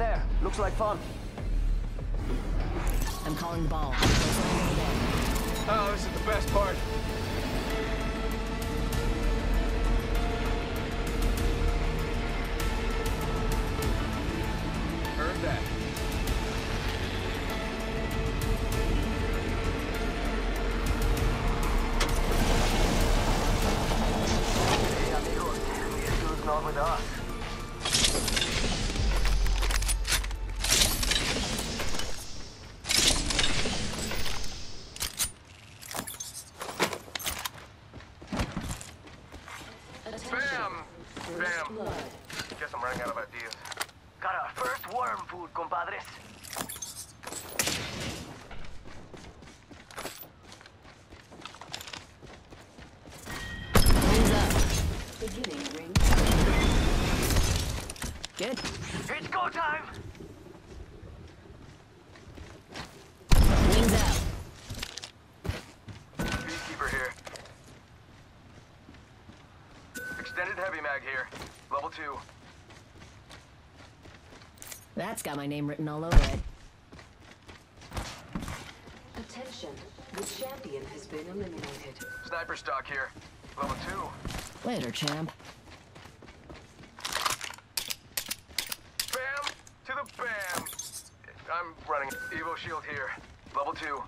there. Looks like fun. I'm calling the ball. Close range over there. Oh, this is the best part. That's got my name written all over it. Attention. The champion has been eliminated. Sniper stock here. Level two. Later, champ. Bam! To the bam! I'm running. Evo shield here. Level two.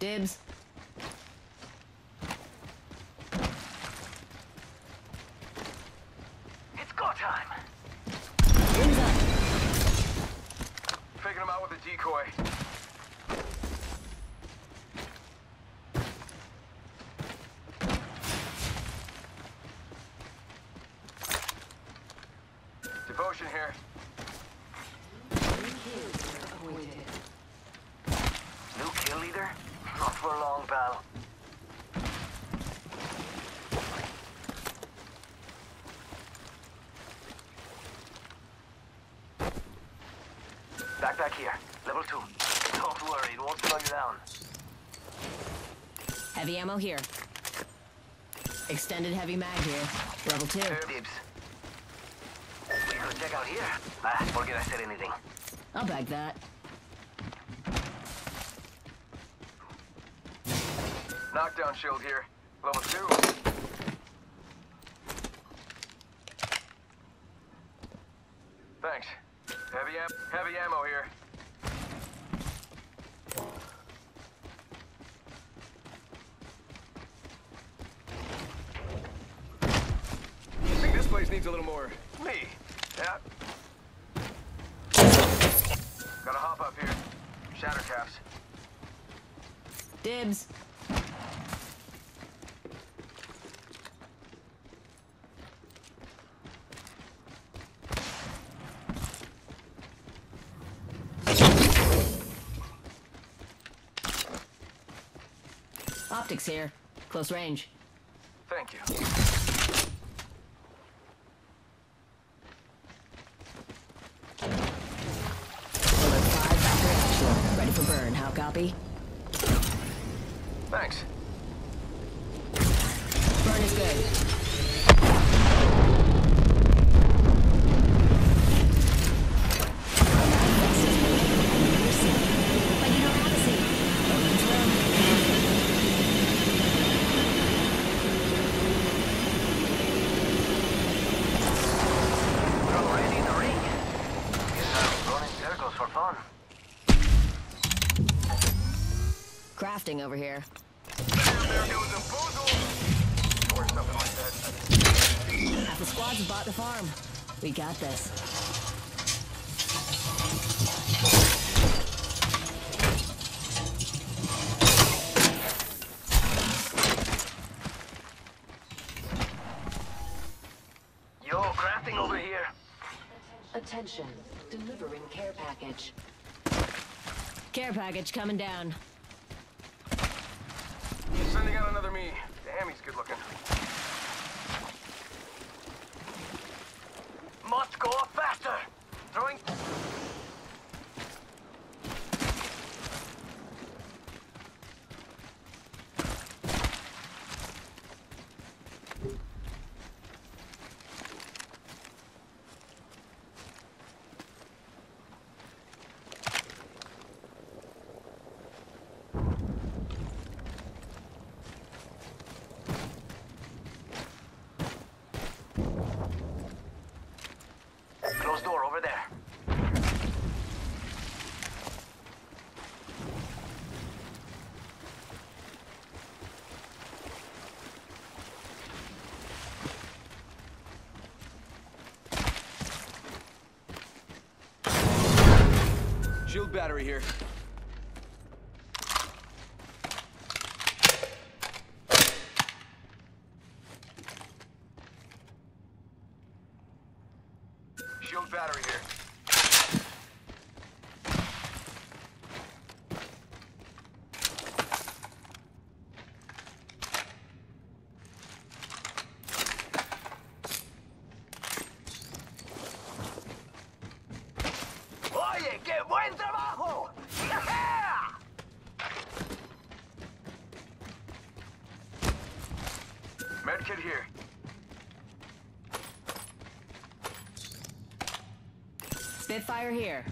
Dibs. It's go time! Wings up. Faking him out with a decoy. Devotion here. Three kills were appointed. New kill leader? Not for long, pal. Backpack here. Level two. Don't worry, it won't slow you down. Heavy ammo here. Extended heavy mag here. Level two. Air dibs. We could check out here. Ah, forget I said anything. I'll bag that. Knockdown shield here. Level two. Thanks. Heavy am heavy ammo here. I think this place needs a little more me. Dibs. Optics here. Close range. Thank you. Bullet 5 after action. Ready for burn. How copy? Thanks. Burn is good. But you don't have a seat. Opens room. We're already in the ring. Guess I'm running circles for fun. Crafting over here. Bam, there goes a boozle. Or something like that. Half the squads have bought the farm. We got this. Yo, crafting over here. Attention. Delivering care package. Care package coming down. Me. Damn, he's good looking. battery here. Shield battery here. here. Spitfire here.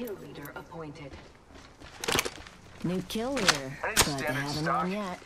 Kill leader appointed. New kill leader, but they haven't stock. yet.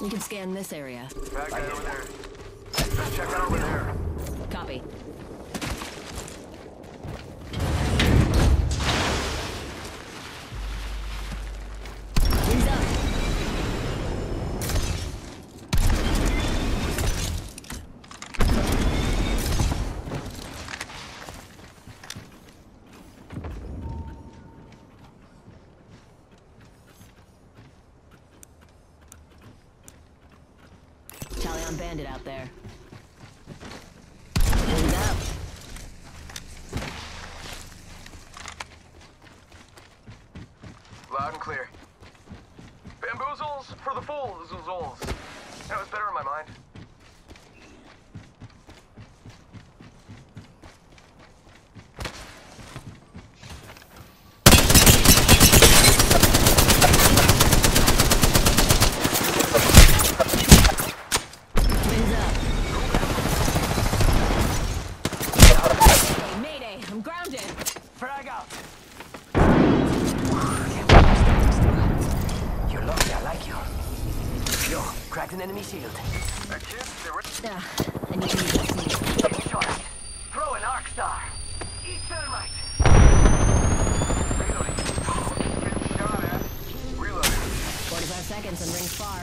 You can scan this area. Over there. Check out over there. Copy. Loud and clear. Bamboozles for the fools. That was better in my mind. Seconds and rings far.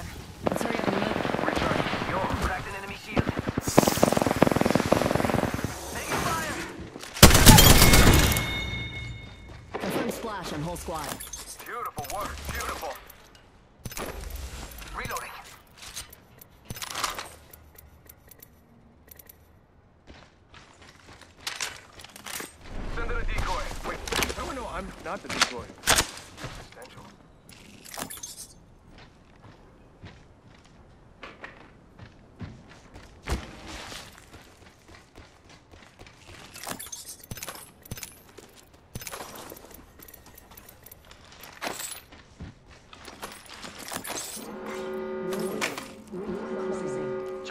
Let's hurry up and move. Recharging. Yo, cracked an enemy shield. Taking fire! Confirm splash on whole squad. Beautiful work. Beautiful. Reloading. Send in a decoy. Wait, no, no, I'm not the decoy. Essential. Closing.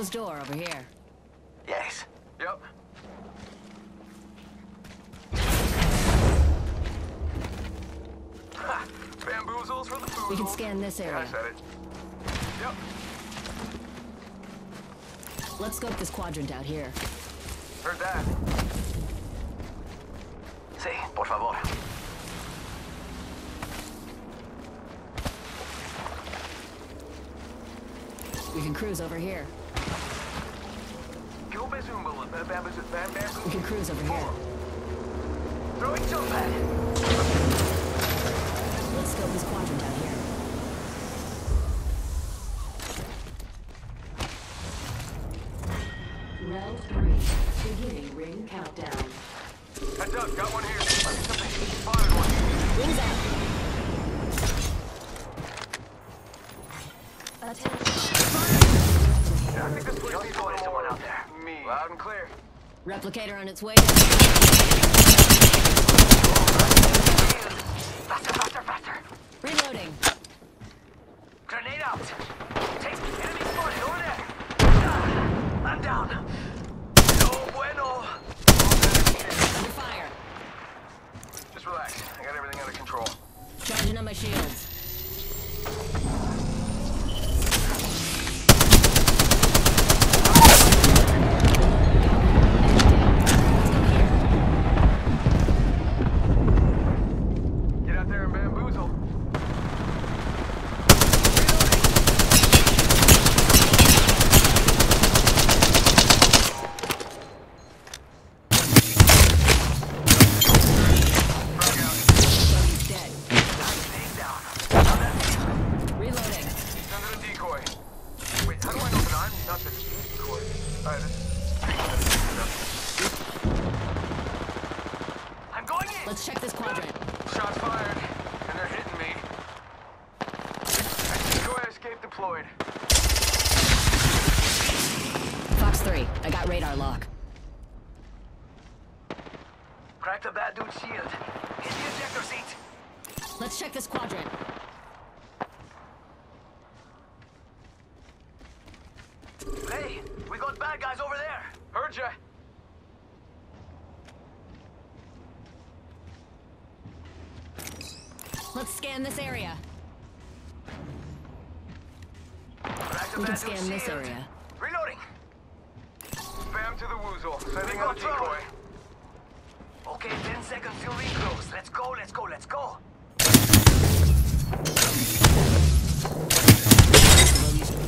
Closed door over here. Yes. Yep. Ha! Bamboozles for the food. We can scan this I area. said it. Yep. Let's scope this quadrant out here. Heard that. We can cruise over here. We can cruise over here. Throwing jump pad. Let's scope this quadrant out here. Replicator on its way. Faster, faster, faster. Reloading. Grenade out. Take enemy spotted over there. Ah, I'm down. No bueno. Under fire. Just relax. I got everything under control. Charging on my shields. Get out there and bamboozle. Frag out. He's dead. Staying down. Now that's it. Reloading. Send in a decoy. Wait, how do I know that I'm not the decoy? Alright, this... I'm going in. Let's check this quadrant. Shots fired, and they're hitting me. Decoy escape deployed. Fox 3, I got radar lock. Crack the bad dude's shield. Hit the ejector seat. Let's check this quadrant. Hey, we got bad guys over there. Heard ya. Let's scan this area. Crack the We can scan this shield. area. Reloading. Spam to the woozle. Sending We out decoy. Okay, 10 seconds till we close. Let's go, let's go, let's go.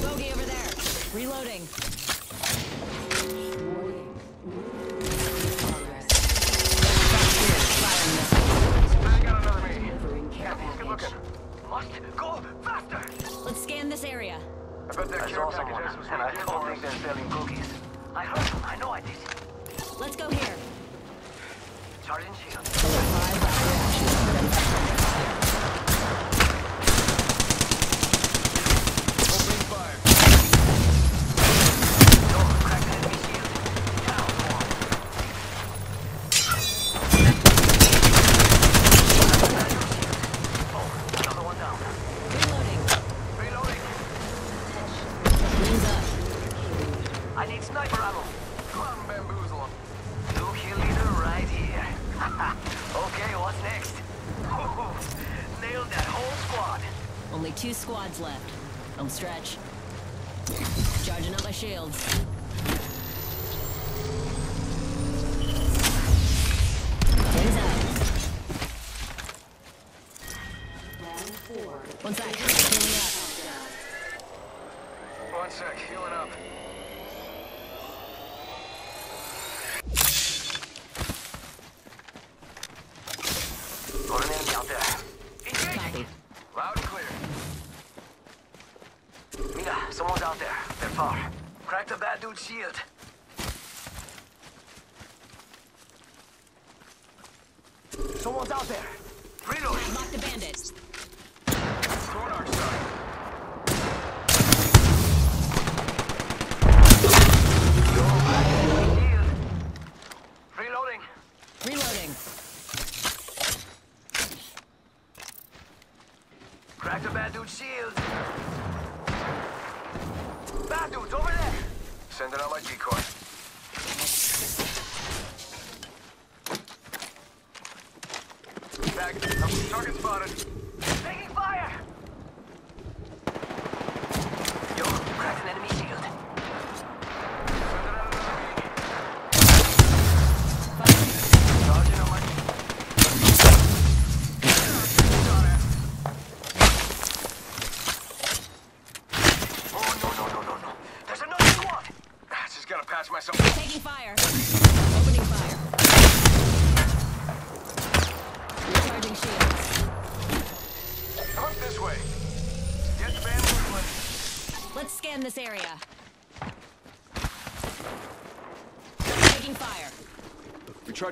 Bogey over there. Reloading. Package. Must go faster. Let's scan this area. I bet that I care saw someone, and I don't think they're selling cookies. I heard them. I know I did. Let's go here. Charging shield. Only two squads left. Don't stretch. Charging up my shields. Wings out. Round four. One sec. Healing up. One sec, healing up. Got an enemy out there. Copy. Loud and clear. Mira, someone's out there. They're far. Crack the bad dude's shield. Someone's out there. Reload. Lock the bandit. Throwing our side. Reloading. Reloading. Crack the bad dude's shield. Bad dude's over there. Sending out my decoy.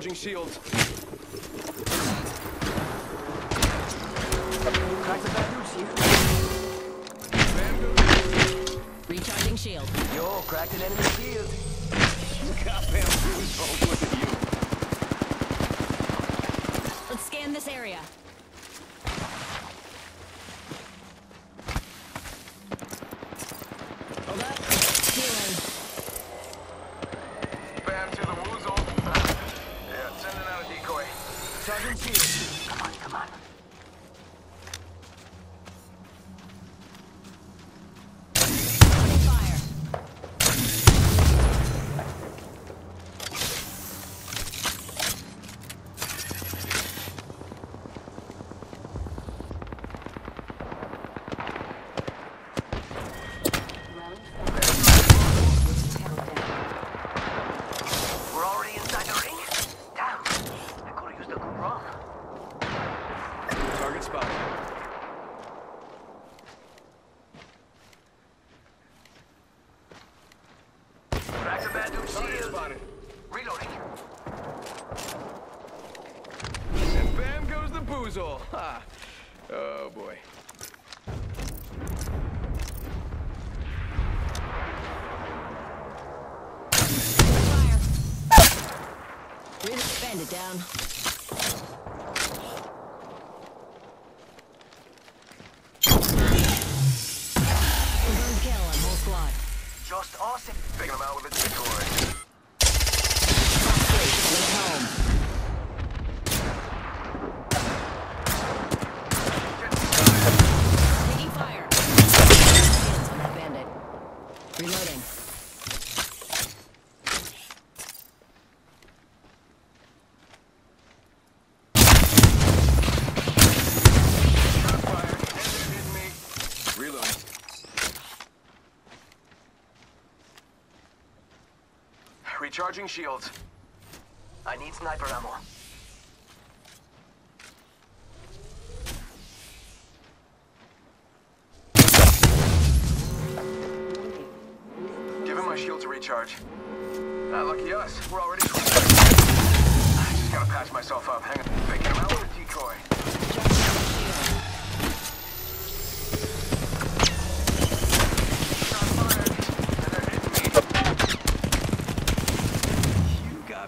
Recharging shields. Crack the bad dude's shield. Recharging shield. Yo, cracked an enemy shield. Goddamn booze look at you. Let's scan this area. Recharging shields. I need sniper ammo. Give him my shield to recharge. Not lucky us. We're already. I just gotta patch myself up. Hang on. Taking him out with a decoy. Shot fired. And they're hitting me. You got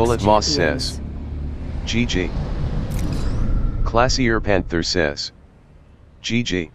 Bullet Moss says. GG. Classier Panther says. GG.